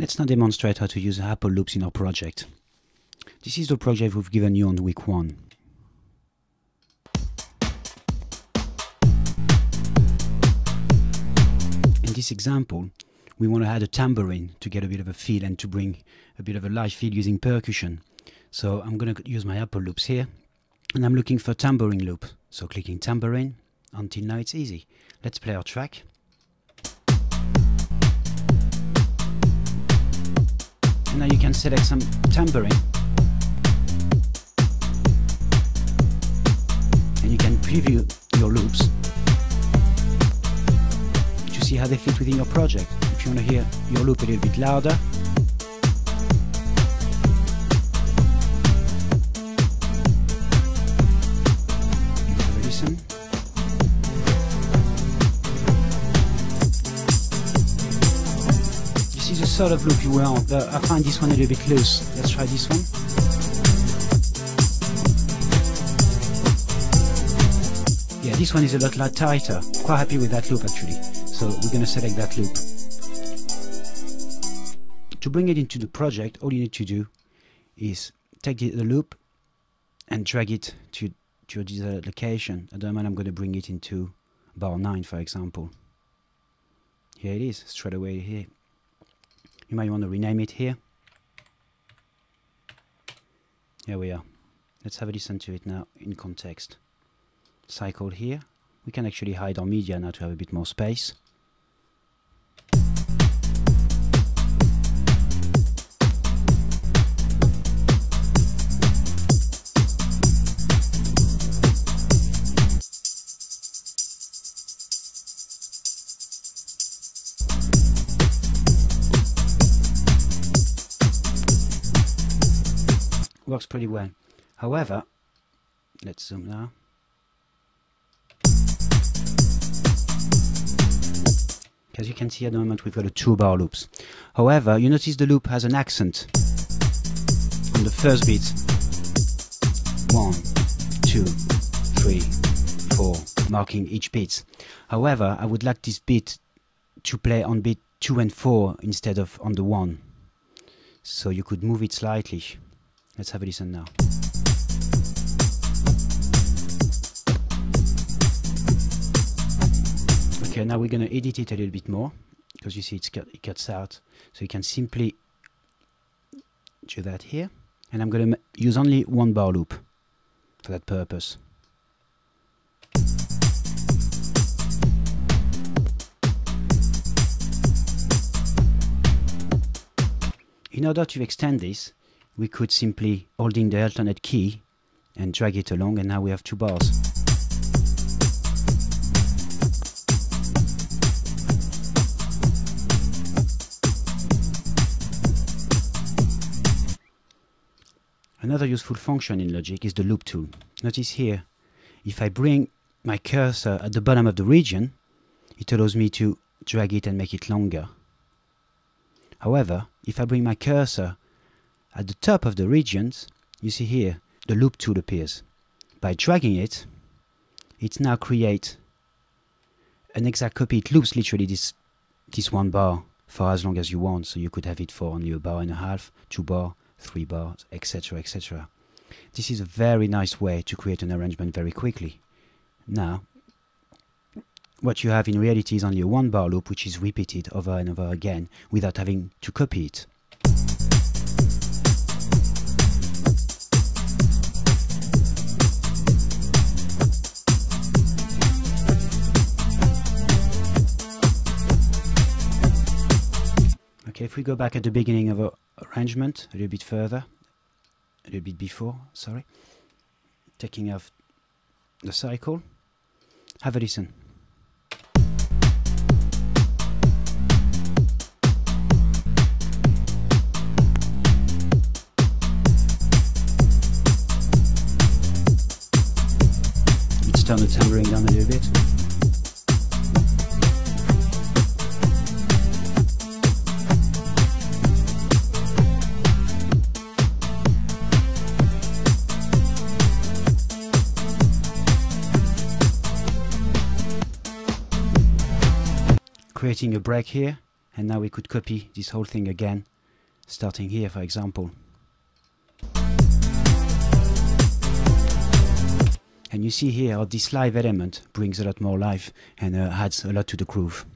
Let's now demonstrate how to use Apple loops in our project. This is the project we've given you on week one. In this example, we want to add a tambourine to get a bit of a feel and to bring a bit of a live feel using percussion. So I'm going to use my Apple loops here and I'm looking for tambourine loop. So clicking tambourine, until now it's easy. Let's play our track. Now you can select some tambourine. And you can preview your loops to see how they fit within your project. If you want to hear your loop a little bit louder, A sort of loop you want, but I find this one a little bit loose. Let's try this one. Yeah, this one is a lot, lot tighter. Quite happy with that loop actually. So we're going to select that loop. To bring it into the project, all you need to do is take the, the loop and drag it to, to your desired location. At the moment I'm going to bring it into bar 9 for example. Here it is, straight away here. You might want to rename it here. Here we are. Let's have a listen to it now in context. Cycle here. We can actually hide our media now to have a bit more space. Works pretty well. However, let's zoom now. As you can see at the moment we've got a two bar loops. However, you notice the loop has an accent on the first beat. One, two, three, four, marking each beat. However, I would like this beat to play on beat two and four instead of on the one. So you could move it slightly. Let's have a listen now. Okay, now we're going to edit it a little bit more because you see it's cut, it cuts out. So you can simply do that here. And I'm going to use only one bar loop for that purpose. In order to extend this, we could simply holding the alternate key and drag it along and now we have two bars. Another useful function in Logic is the loop tool. Notice here, if I bring my cursor at the bottom of the region, it allows me to drag it and make it longer. However, if I bring my cursor at the top of the regions, you see here, the loop tool appears. By dragging it, it now creates an exact copy. It loops literally this, this one bar for as long as you want. So you could have it for only a bar and a half, two bar, three bars, etc. etc. This is a very nice way to create an arrangement very quickly. Now, what you have in reality is only a one bar loop which is repeated over and over again without having to copy it. If we go back at the beginning of our arrangement, a little bit further, a little bit before, sorry, taking off the cycle, have a listen. Let's turn the tambourine down a little bit. Creating a break here and now we could copy this whole thing again starting here for example. And you see here how this live element brings a lot more life and uh, adds a lot to the groove